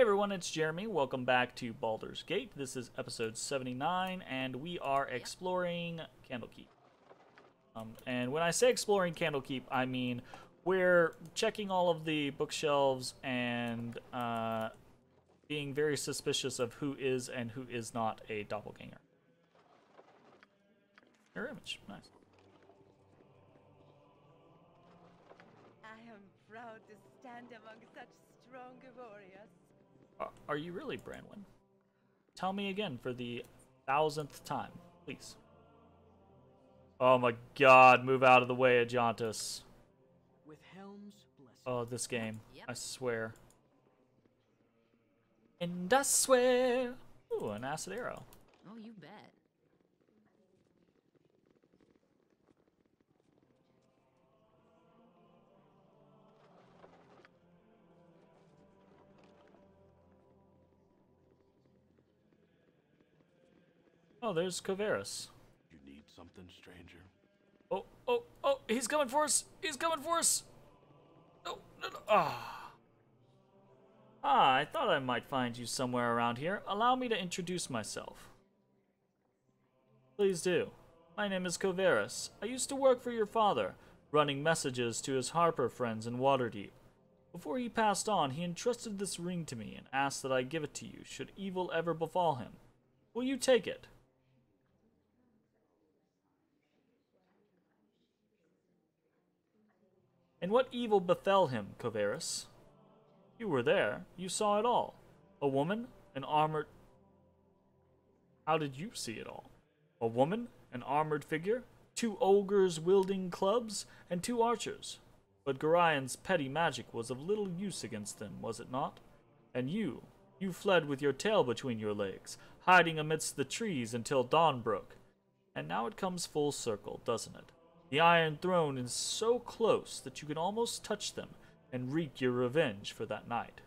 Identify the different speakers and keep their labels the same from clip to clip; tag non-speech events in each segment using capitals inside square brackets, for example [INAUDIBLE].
Speaker 1: Hey everyone, it's Jeremy. Welcome back to Baldur's Gate. This is episode 79, and we are exploring Candlekeep. Um, and when I say exploring Candlekeep, I mean we're checking all of the bookshelves and uh, being very suspicious of who is and who is not a doppelganger. Your image, nice.
Speaker 2: I am proud to stand among such strong warriors.
Speaker 1: Are you really Branwen? Tell me again for the thousandth time, please. Oh my god, move out of the way, Ajantis.
Speaker 3: With Helm's blessing.
Speaker 1: Oh, this game.
Speaker 4: Yep.
Speaker 1: I swear. And I swear. Ooh, an acid arrow.
Speaker 4: Oh, you bet.
Speaker 1: Oh, there's Koveras.
Speaker 5: You need something, stranger?
Speaker 1: Oh, oh, oh, he's coming for us! He's coming for us! No, no, no. Ah. Ah, I thought I might find you somewhere around here. Allow me to introduce myself. Please do. My name is Koveras. I used to work for your father, running messages to his Harper friends in Waterdeep. Before he passed on, he entrusted this ring to me and asked that I give it to you should evil ever befall him. Will you take it? And what evil befell him, Koveras? You were there. You saw it all. A woman, an armored. How did you see it all? A woman, an armored figure, two ogres wielding clubs, and two archers. But Gorion's petty magic was of little use against them, was it not? And you, you fled with your tail between your legs, hiding amidst the trees until dawn broke. And now it comes full circle, doesn't it? The Iron Throne is so close that you can almost touch them and wreak your revenge for that night.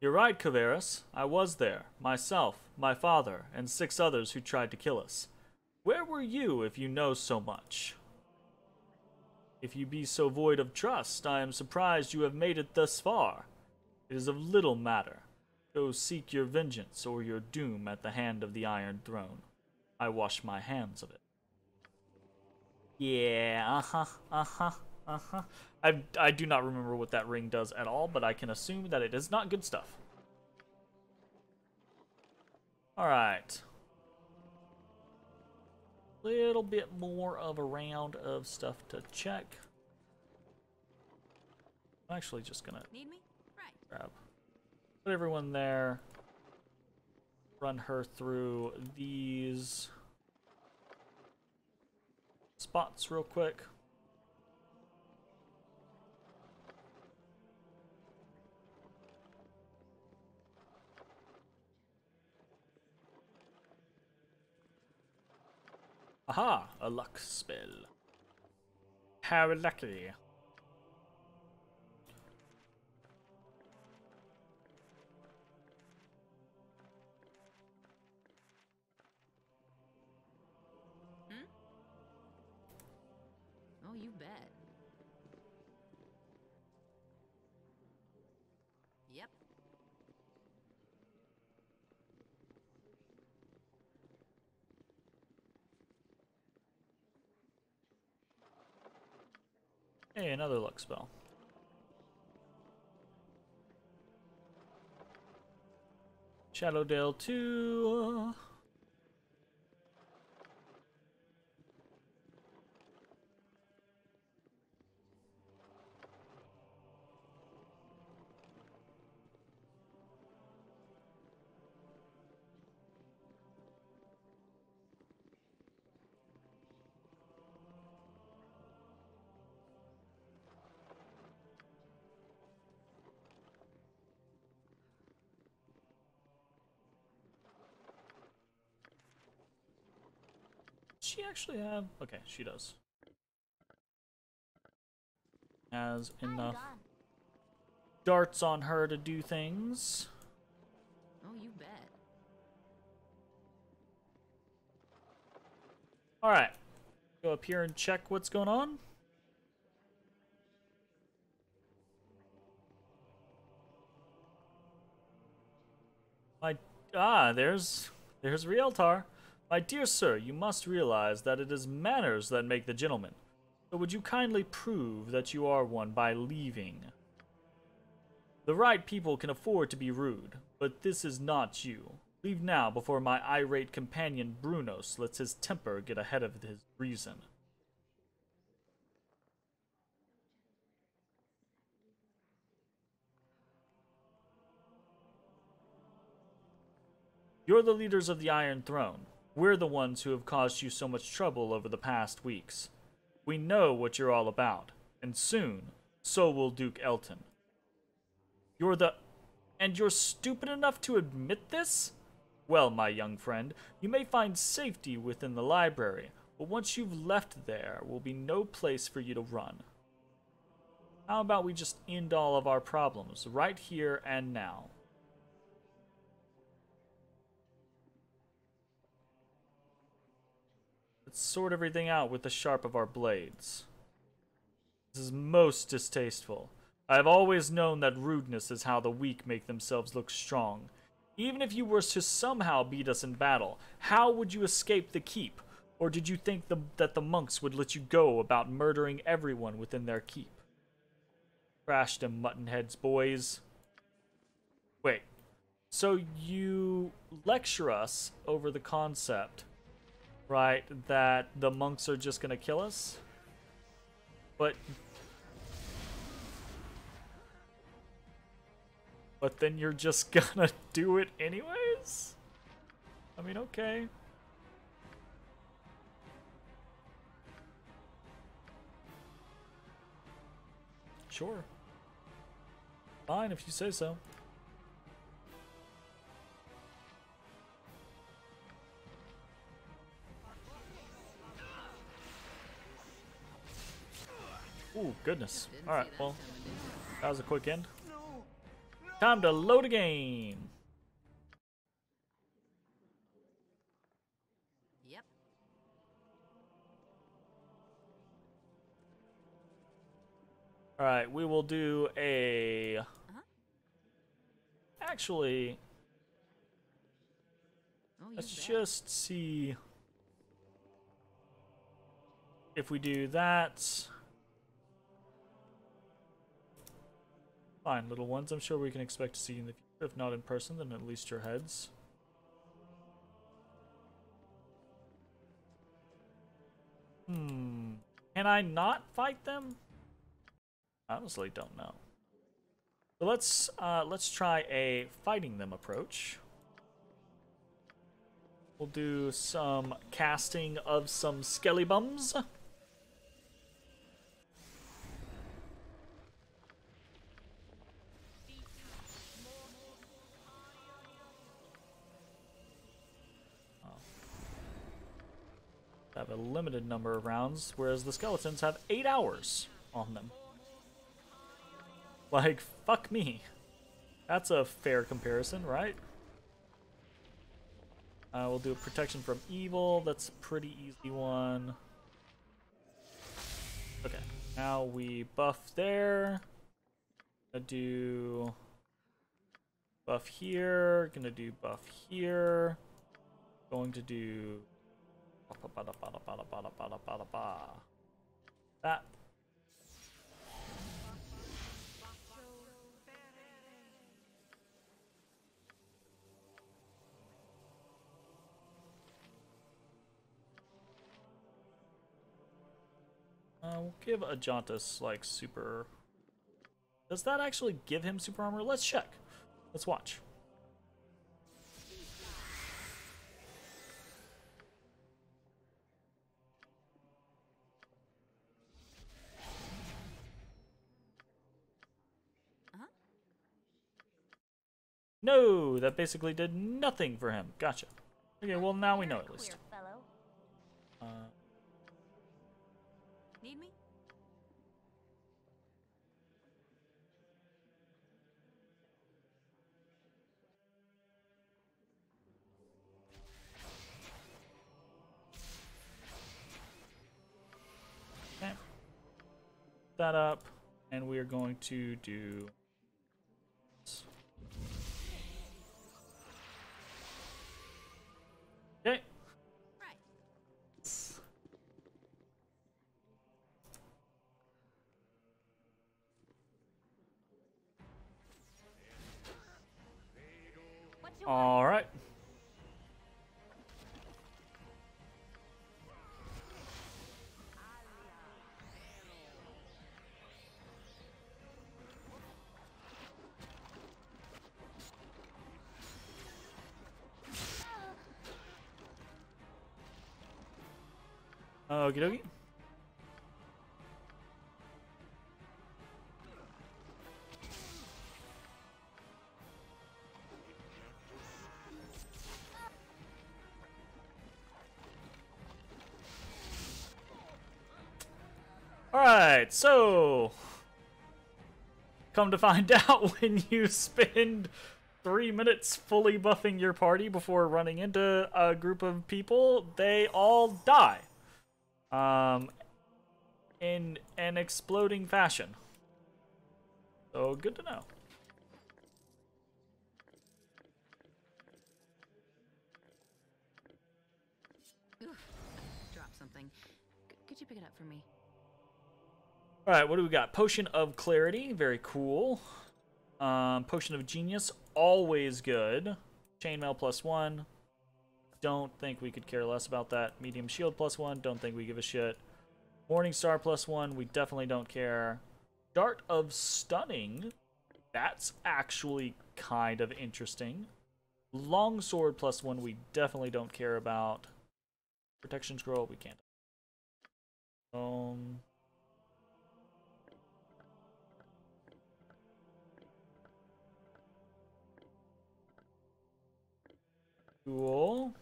Speaker 1: You're right, Koveras. I was there. Myself, my father, and six others who tried to kill us. Where were you if you know so much? If you be so void of trust, I am surprised you have made it thus far. It is of little matter. Go seek your vengeance or your doom at the hand of the Iron Throne. I wash my hands of it. Yeah, uh huh, uh huh, uh huh. I, I do not remember what that ring does at all, but I can assume that it is not good stuff. Alright. Little bit more of a round of stuff to check. I'm actually just gonna
Speaker 4: Need me? Right.
Speaker 1: grab. Put everyone there. Run her through these spots real quick. Aha, a luck spell. How lucky.
Speaker 4: Oh, you bet. Yep.
Speaker 1: Hey, another luck spell. Shadowdale 2. actually have... Okay, she does. Has enough darts on her to do things.
Speaker 4: Oh, you bet.
Speaker 1: Alright. Go up here and check what's going on. My ah, there's there's Rieltar. My dear sir, you must realize that it is manners that make the gentleman. So would you kindly prove that you are one by leaving? The right people can afford to be rude, but this is not you. Leave now before my irate companion Brunos lets his temper get ahead of his reason. You're the leaders of the Iron Throne. We're the ones who have caused you so much trouble over the past weeks. We know what you're all about, and soon, so will Duke Eltan. You're the. And you're stupid enough to admit this? Well, my young friend, you may find safety within the library, but once you've left there will be no place for you to run. How about we just end all of our problems right here and now? Let's sort everything out with the sharp of our blades. This is most distasteful. I have always known that rudeness is how the weak make themselves look strong. Even if you were to somehow beat us in battle, how would you escape the keep? Or did you think the, that the monks would let you go about murdering everyone within their keep? Crash them muttonheads, boys. Wait, so you lecture us over the concept, right, that the monks are just gonna kill us? But But then you're just [LAUGHS] gonna do it anyways? I mean, okay. Sure. Fine, if you say so. Ooh, goodness. Alright, well,
Speaker 4: coming, did you?
Speaker 1: that was a quick end. Time to load a game.
Speaker 4: Yep.
Speaker 1: All right, we will do a.
Speaker 4: Uh-huh.
Speaker 1: Actually,
Speaker 4: Oh,
Speaker 1: let's
Speaker 4: bet.
Speaker 1: just see if we do that. Fine, little ones. I'm sure we can expect to see you in the future. If not in person, then at least your heads. Hmm. Can I not fight them? Honestly, don't know. So let's uh, let's try a fighting them approach. We'll do some casting of some skelly bums. Have a limited number of rounds, whereas the skeletons have eight hours on them. Like, fuck me. That's a fair comparison, right? Uh, we'll do a protection from evil. That's a pretty easy one. Okay, now we buff there. Gonna do buff here. Gonna do buff here. Going to do that. Uh, we'll give Ajantis like super. Does that actually give him super armor? Let's check. Let's watch. No, that basically did nothing for him. Gotcha. Okay, well now we know at least. Uh,
Speaker 4: Need me?
Speaker 1: okay. That up, and we are going to do. All right. Okie dokie. Come to find [LAUGHS] out when you spend three minutes fully buffing your party before running into a group of people, they all die. Um, in an exploding fashion. So, good to know.
Speaker 4: Drop something. C- could you pick it up for me?
Speaker 1: Alright, what do we got? Potion of Clarity, very cool. Um, Potion of Genius, always good. Chainmail plus one. Don't think we could care less about that. Medium Shield plus one, don't think we give a shit. Morning Star plus one, we definitely don't care. Dart of Stunning, that's actually kind of interesting. Longsword plus one, we definitely don't care about. Protection Scroll, we can't. Um, Cool.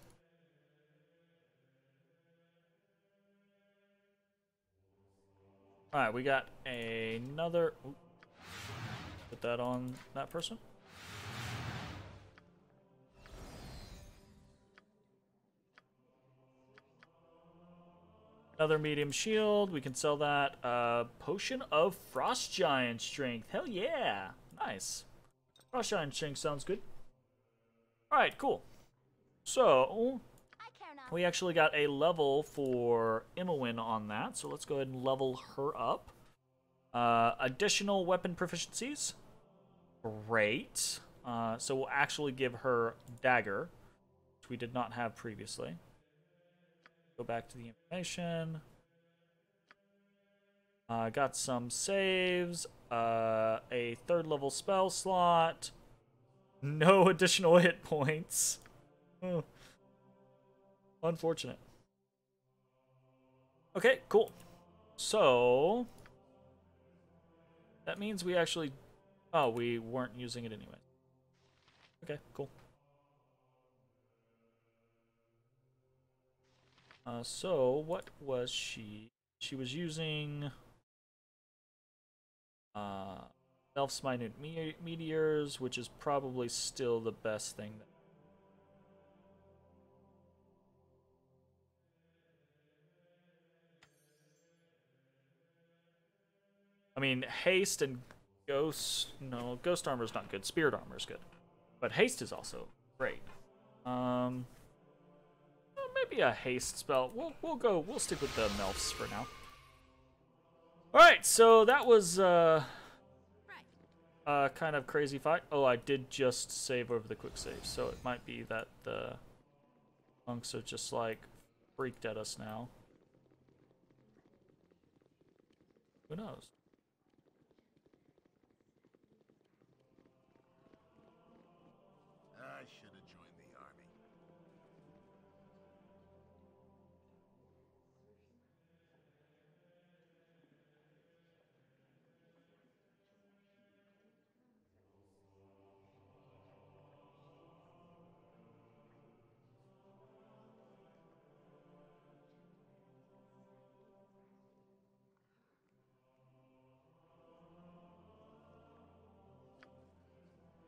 Speaker 1: Alright, we got another... oop. Put that on that person. Another medium shield. We can sell that. Uh, potion of frost giant strength. Hell yeah. Nice. Frost giant strength sounds good. Alright, cool. So, we actually got a level for Imoen on that, so let's go ahead and level her up. Uh, additional weapon proficiencies. Great. Uh, so we'll actually give her Dagger, which we did not have previously. Go back to the information. Uh, got some saves, uh, a third level spell slot, no [LAUGHS] additional hit points. Oh. Unfortunate. Okay, cool. So that means we actually oh, we weren't using it anyway. Okay, cool. Uh, so what was she? She was using uh Melf's Minute me Meteors, which is probably still the best thing that I mean, haste and ghost. No, ghost armor is not good. Spirit armor is good, but haste is also great. Um, well, maybe a haste spell. We'll we'll go. We'll stick with the melfs for now. All right, so that was uh, a kind of crazy fight. Oh, I did just save over the quick save, so it might be that the monks are just like freaked at us now. Who knows?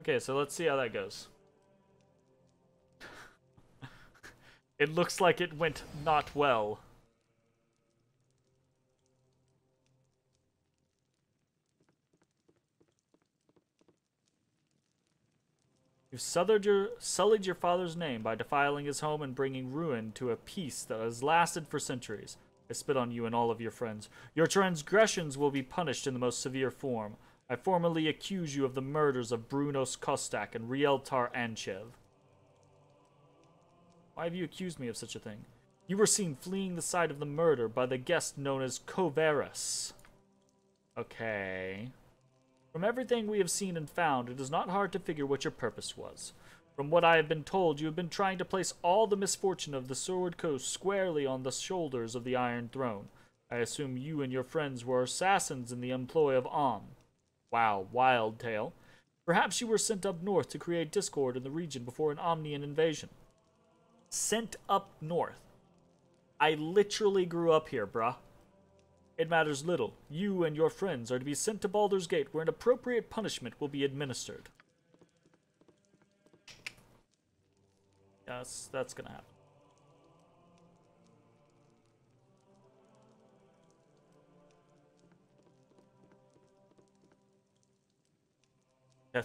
Speaker 1: Okay, so let's see how that goes. [LAUGHS] it looks like it went not well. You've sullied your, sullied your father's name by defiling his home and bringing ruin to a peace that has lasted for centuries. I spit on you and all of your friends. Your transgressions will be punished in the most severe form. I formally accuse you of the murders of Brunos Costak and Rieltar Anchev. Why have you accused me of such a thing? You were seen fleeing the site of the murder by the guest known as Koveras. Okay. From everything we have seen and found, it is not hard to figure what your purpose was. From what I have been told, you have been trying to place all the misfortune of the Sword Coast squarely on the shoulders of the Iron Throne. I assume you and your friends were assassins in the employ of Amn. Wow, wild tale. Perhaps you were sent up north to create discord in the region before an Amnian invasion. Sent up north. I literally grew up here, bruh. It matters little. You and your friends are to be sent to Baldur's Gate where an appropriate punishment will be administered. Yes, that's gonna happen.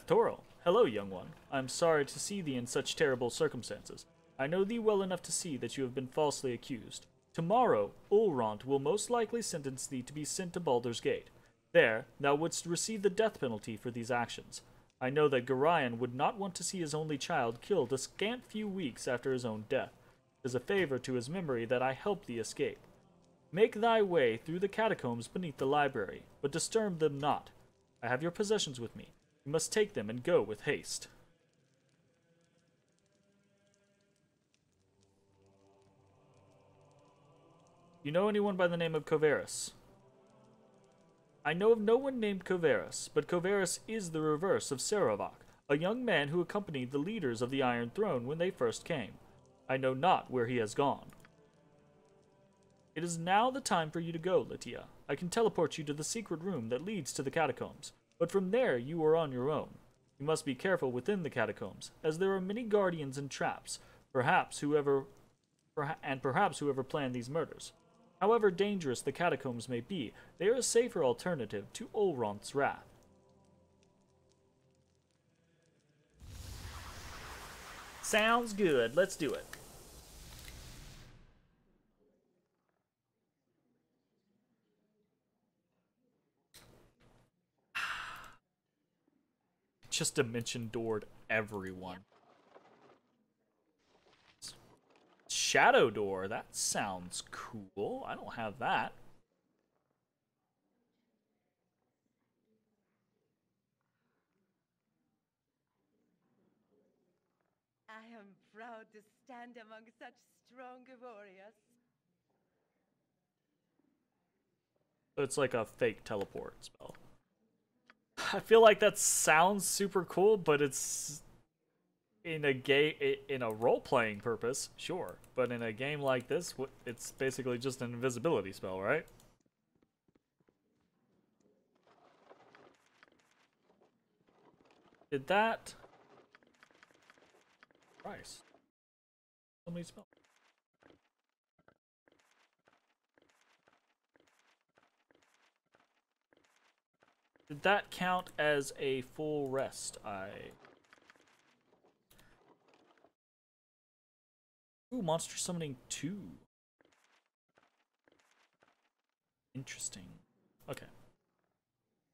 Speaker 1: Toro, hello, young one. I am sorry to see thee in such terrible circumstances. I know thee well enough to see that you have been falsely accused. Tomorrow, Ulraunt will most likely sentence thee to be sent to Baldur's Gate. There, thou wouldst receive the death penalty for these actions. I know that Gorion would not want to see his only child killed a scant few weeks after his own death. It is a favor to his memory that I help thee escape. Make thy way through the catacombs beneath the library, but disturb them not. I have your possessions with me. You must take them and go with haste. You know anyone by the name of Koveras? I know of no one named Koveras, but Koveras is the reverse of Sarevok, a young man who accompanied the leaders of the Iron Throne when they first came. I know not where he has gone. It is now the time for you to go, Latia. I can teleport you to the secret room that leads to the catacombs. But from there, you are on your own. You must be careful within the catacombs, as there are many guardians and traps, perhaps whoever, perha and perhaps whoever planned these murders. However dangerous the catacombs may be, they are a safer alternative to Ulraunt's wrath. Sounds good. Let's do it. Just dimension doored everyone. Shadow door, that sounds cool. I don't have that.
Speaker 2: I am proud to stand among such strong warriors.
Speaker 1: It's like a fake teleport spell. I feel like that sounds super cool, but it's in a game in a role playing purpose, sure. But in a game like this, it's basically just an invisibility spell, right? Did that? Price. So many spells. Did that count as a full rest? I... Ooh, monster summoning 2. Interesting. Okay.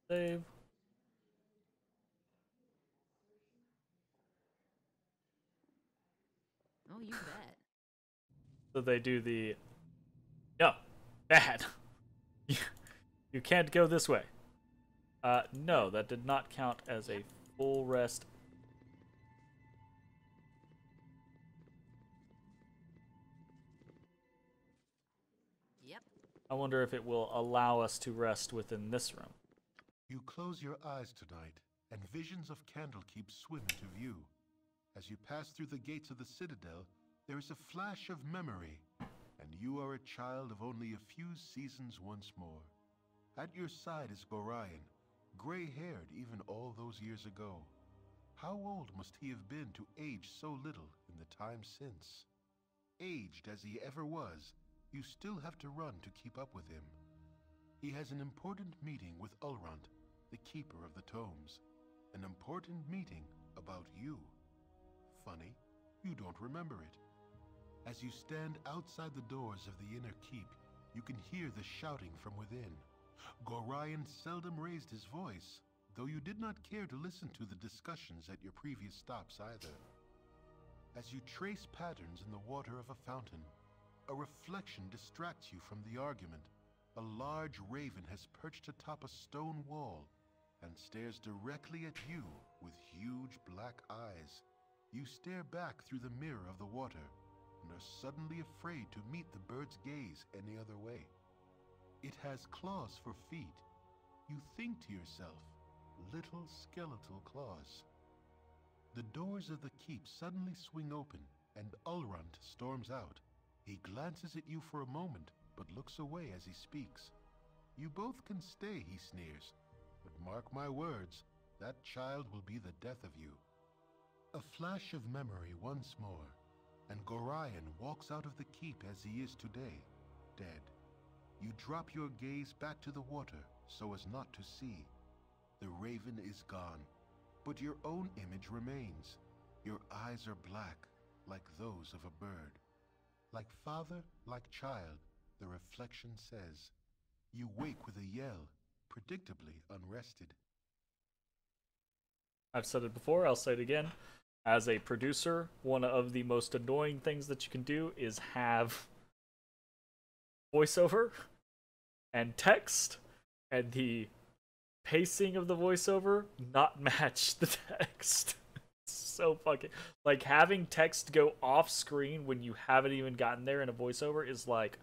Speaker 1: Save.
Speaker 4: Oh, you [LAUGHS] bet.
Speaker 1: So they do the... No. Bad. [LAUGHS] you can't go this way. Uh, no, that did not count as a full rest.
Speaker 4: Yep.
Speaker 1: I wonder if it will allow us to rest within this room.
Speaker 5: You close your eyes tonight, and visions of Candlekeep swim into view. As you pass through the gates of the Citadel, there is a flash of memory, and you are a child of only a few seasons once more. At your side is Gorion, gray-haired even all those years ago. How old must he have been to age so little in the time since? Aged as he ever was, you still have to run to keep up with him. He has an important meeting with Ulraunt, the Keeper of the Tomes. An important meeting about you. Funny, you don't remember it. As you stand outside the doors of the inner keep, you can hear the shouting from within. Gorion seldom raised his voice, though you did not care to listen to the discussions at your previous stops either. As you trace patterns in the water of a fountain, a reflection distracts you from the argument. A large raven has perched atop a stone wall and stares directly at you with huge black eyes. You stare back through the mirror of the water and are suddenly afraid to meet the bird's gaze any other way. It has claws for feet. You think to yourself, little skeletal claws. The doors of the keep suddenly swing open, and Ulraunt storms out. He glances at you for a moment, but looks away as he speaks. You both can stay, he sneers, but mark my words, that child will be the death of you. A flash of memory once more, and Gorion walks out of the keep as he is today, dead. You drop your gaze back to the water so as not to see. The raven is gone, but your own image remains. Your eyes are black, like those of a bird. Like father, like child, the reflection says. You wake with a yell, predictably unrested.
Speaker 1: I've said it before, I'll say it again. As a producer, one of the most annoying things that you can do is have voiceover and text and the pacing of the voiceover not [LAUGHS] match the text. [LAUGHS] so fucking like having text go off screen when you haven't even gotten there in a voiceover is like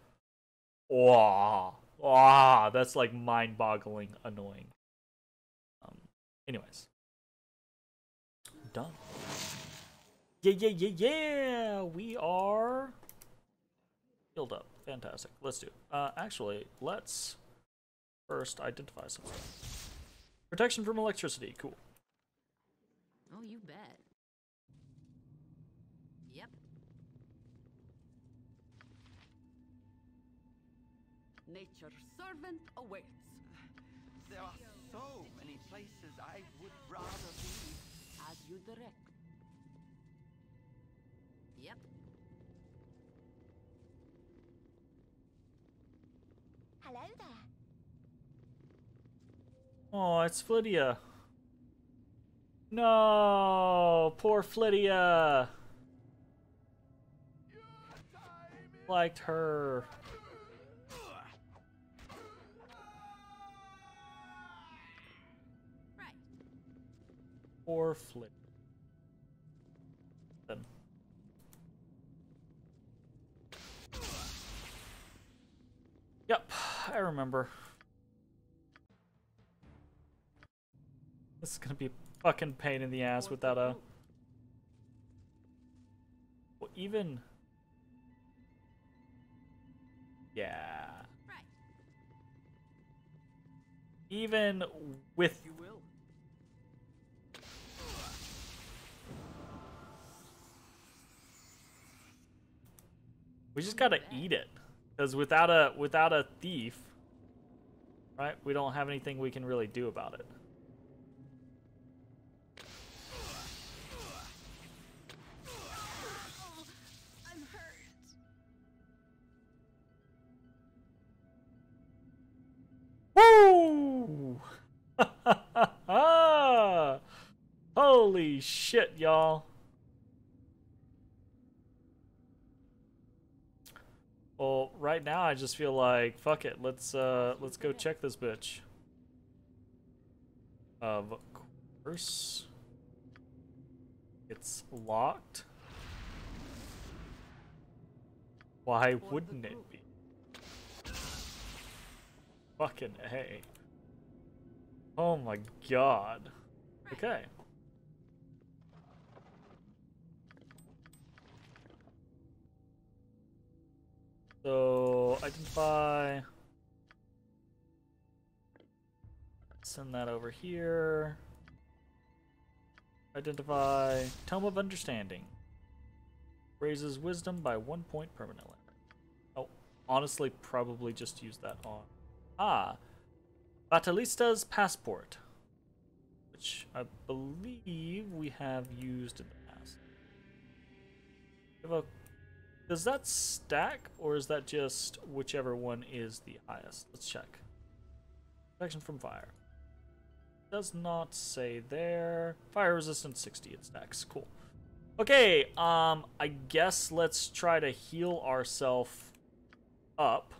Speaker 1: wow wow that's like mind-boggling annoying. Um anyways. Done. Yeah yeah yeah yeah! We are healed up fantastic let's do it. uh actually let's first identify something protection from electricity cool
Speaker 4: Oh, you bet. Yep.
Speaker 3: Nature's servant awaits.
Speaker 6: There are so many places I would rather be.
Speaker 3: As you direct.
Speaker 2: Hello there.
Speaker 1: Oh, it's Phlydia. No, poor Phlydia. Liked her.
Speaker 4: Right.
Speaker 1: Poor Phlydia. I remember. This is gonna be a fucking pain in the ass without a. Well, even. Yeah. Even with
Speaker 3: You will.
Speaker 1: We just gotta eat it, because without a without a thief, right? We don't have anything we can really do about it. Woo! [LAUGHS] Holy shit, y'all! Right now I just feel like fuck it. Let's uh let's go check this bitch. Of course. It's locked. Why wouldn't it be? Fucking A. Oh my god. Okay. So identify. Send that over here. Identify Tome of Understanding. Raises wisdom by one point permanently. Oh, honestly, probably just use that on. Ah, Batalista's Passport. Which I believe we have used in the past. A does that stack, or is that just whichever one is the highest? Let's check. Protection from fire. Does not say there. Fire resistance 60, it stacks. Cool. Okay, um, I guess let's try to heal ourselves up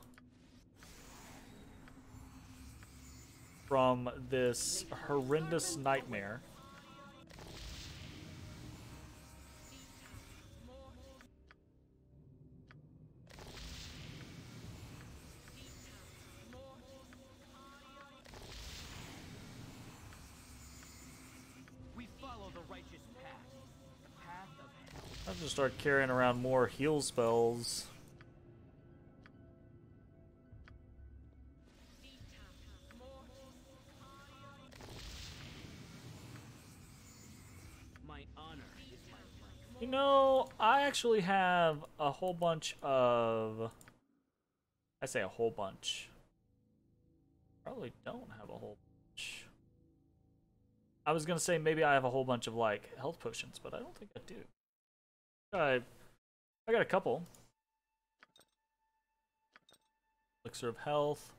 Speaker 1: from this horrendous nightmare.
Speaker 6: Hell.
Speaker 1: I'll just start carrying around more heal spells.
Speaker 6: My honor is my right.
Speaker 1: You know, I actually have a whole bunch of. I say a whole bunch. Probably don't have a whole bunch. I was gonna say maybe I have a whole bunch of like health potions, but I don't think I do. I, I got a couple. Elixir of health.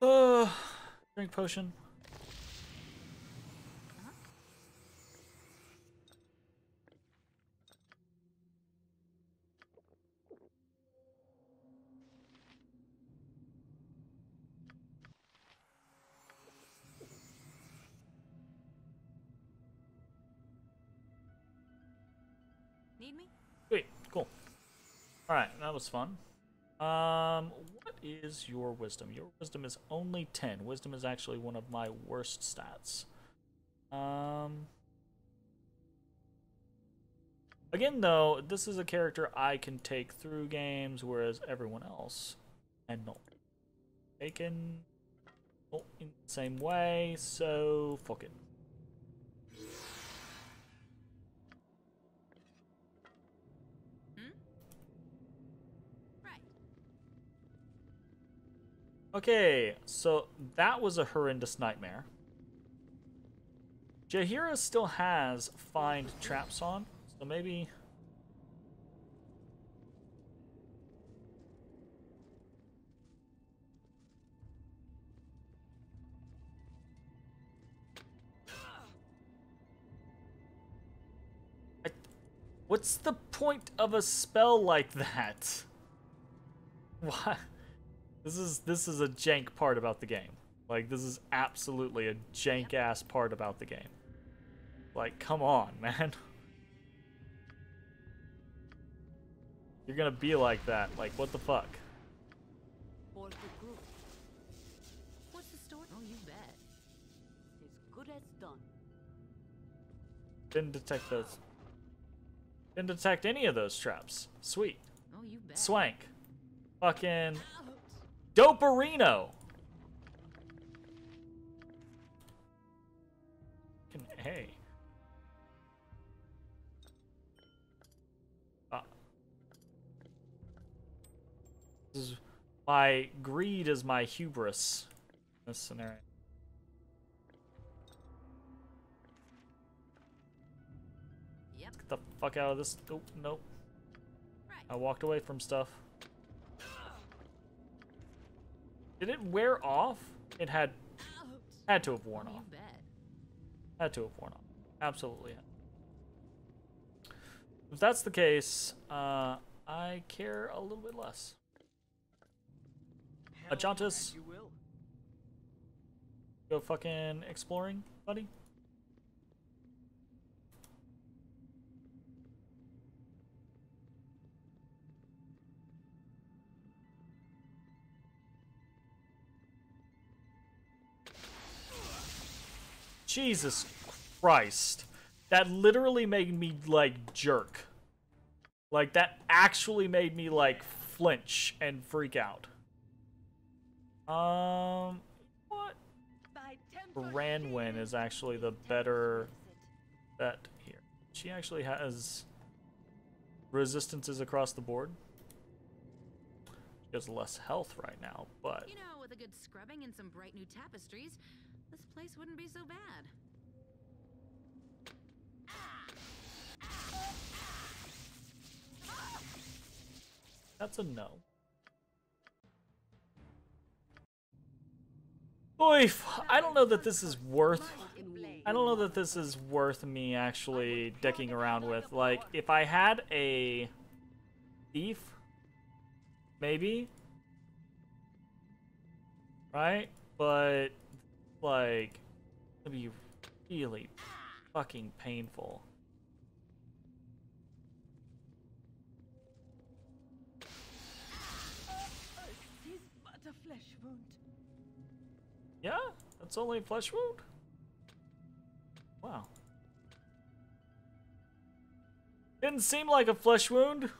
Speaker 1: Uh, drink potion.
Speaker 4: Need me?
Speaker 1: Sweet, cool. Alright, that was fun. Um, what is your wisdom? Your wisdom is only 10. Wisdom is actually one of my worst stats. Um, again, though, this is a character I can take through games, whereas everyone else cannot. They can not in the same way, so fuck it. Okay, so that was a horrendous nightmare. Jaheira still has find traps on, so maybe. I- What's the point of a spell like that? [LAUGHS] Why? This is this is a jank part about the game. Like this is absolutely a jank ass part about the game. Like come on, [LAUGHS] man. You're gonna be like that. Like what the fuck?
Speaker 3: For the group.
Speaker 4: What's the story? Oh, you bet.
Speaker 3: As good as done.
Speaker 1: Didn't detect those. Didn't detect any of those traps. Sweet.
Speaker 4: Oh, you bet.
Speaker 1: Swank. Fucking Doperino. A. Ah. This is my greed is my hubris in this scenario.
Speaker 4: Yep.
Speaker 1: Get the fuck out of this. Oh, nope.
Speaker 4: Right.
Speaker 1: I walked away from stuff. Did it wear off? It had had to have worn off. Had to have worn off. Absolutely. If that's the case, uh, I care a little bit less. Ajantis.
Speaker 6: as you will.
Speaker 1: Go fucking exploring, buddy. Jesus Christ. That literally made me like jerk. Like that actually made me like flinch and freak out. Um what? Ranwin is actually the better bet here. She actually has resistances across the board. She has less health right now, but
Speaker 4: You know, with a good scrubbing and some bright new tapestries, this place wouldn't be so bad.
Speaker 1: that's a no. Oof, I don't know that this is worth I don't know that this is worth me actually decking around with. Like, if I had a thief, maybe, right? But like, it'd be really fucking painful.
Speaker 2: But a flesh wound.
Speaker 1: Yeah, that's only a flesh wound. Wow. Didn't seem like a flesh wound.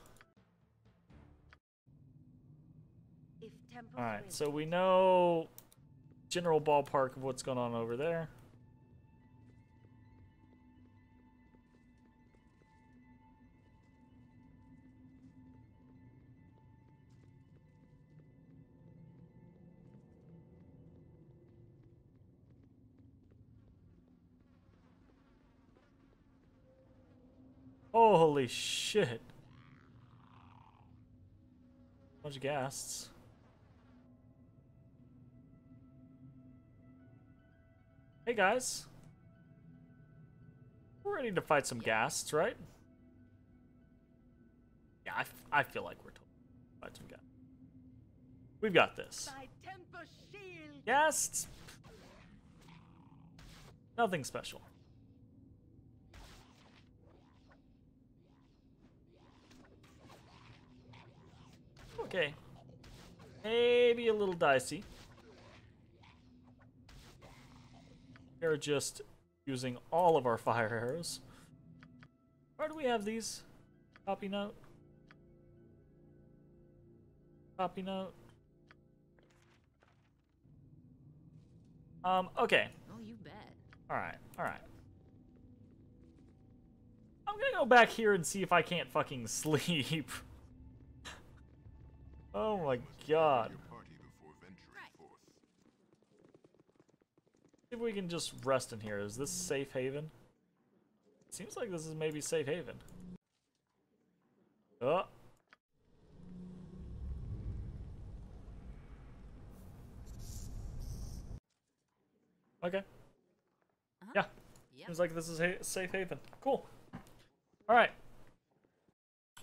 Speaker 1: All right, so we know general ballpark of what's going on over there. Holy shit. Bunch of ghasts. Hey guys. We're ready to fight some ghasts, right? Yeah, I, f- I feel like we're totally fight some ghasts. We've got this.
Speaker 2: by Tempus' shield.
Speaker 1: Ghasts. Nothing special. Okay. Maybe a little dicey. We're just using all of our fire arrows. Where do we have these? Copy note. Copy note. Um, okay.
Speaker 4: Oh, you bet.
Speaker 1: Alright, alright. I'm gonna go back here and see if I can't fucking [LAUGHS] sleep. oh my god.
Speaker 5: Your party before venturing forth.
Speaker 1: See if we can just rest in here. Is this mm. safe haven? Seems like this is maybe safe haven. Oh. Okay. Uh-huh. Yeah.
Speaker 4: Yep.
Speaker 1: Seems like this is a safe haven. Cool. All right.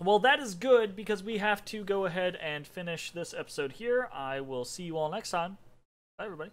Speaker 1: Well, that is good because we have to go ahead and finish this episode here. I will see you all next time. Bye, everybody.